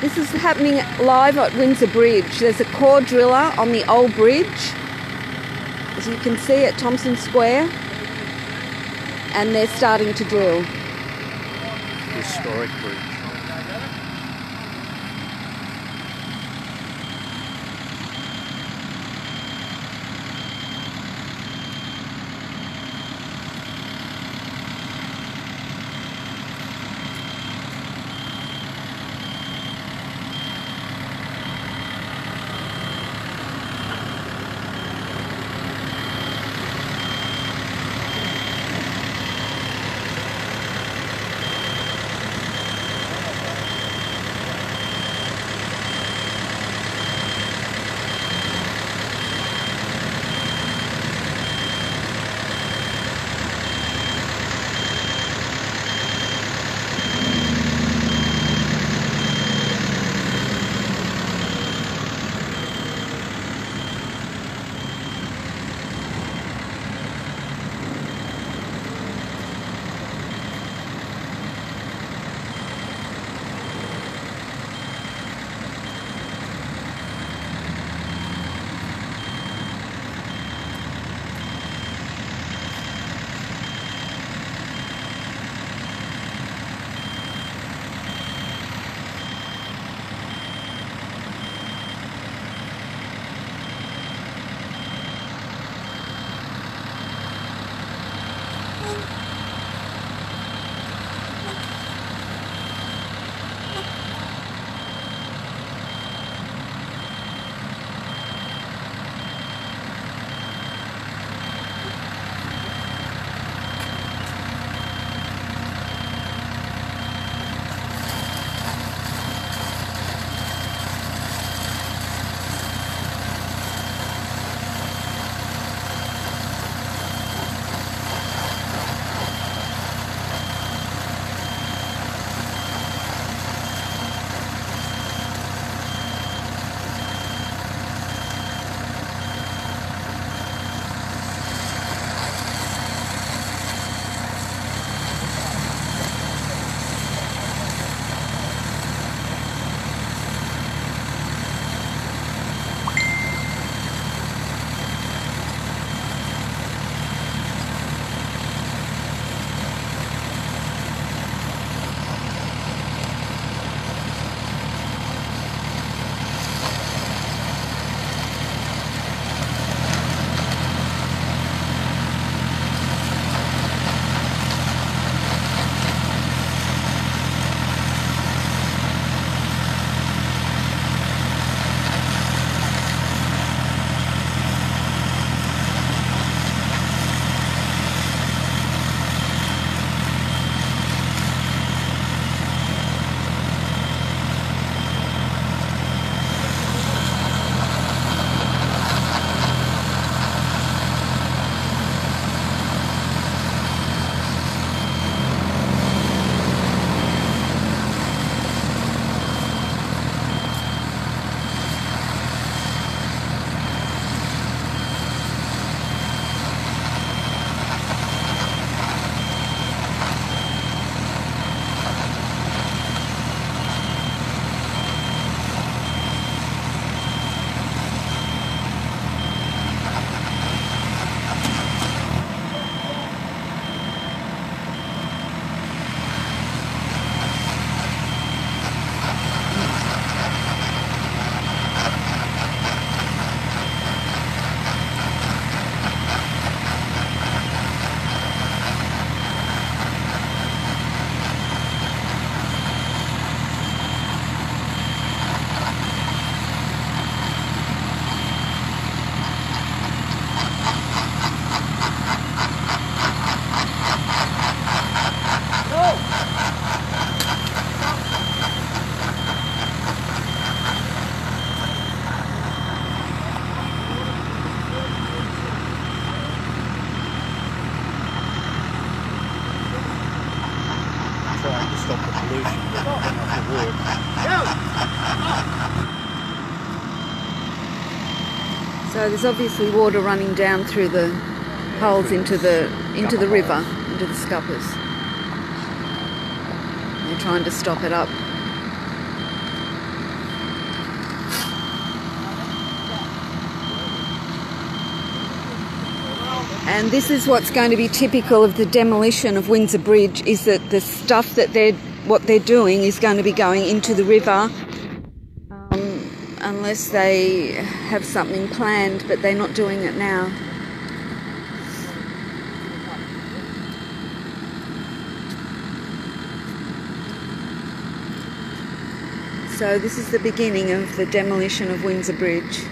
This is happening live at Windsor Bridge. There's a core driller on the old bridge, as you can see at Thompson Square, and they're starting to drill. Historic bridge. Trying So there's obviously water running down through the holes into the into the river, into the scuppers. They're trying to stop it up. And this is what's going to be typical of the demolition of Windsor Bridge is that the stuff that they're what they're doing is going to be going into the river um, unless they have something planned, but they're not doing it now. So this is the beginning of the demolition of Windsor Bridge.